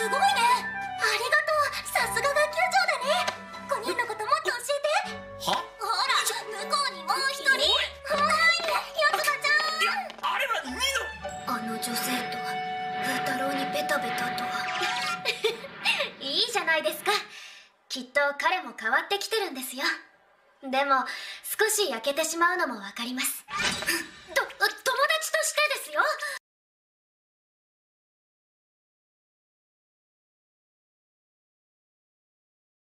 すごいね。ありがとう。さすが学級長だね。5人のこともっと教えて。は？ほら向こうにもう一人。はい。よつばち。いやあれは2のゃんあの女性とは風太郎にベタベタとは。いいじゃないですか。きっと彼も変わってきてるんですよ。でも少し焼けてしまうのもわかります。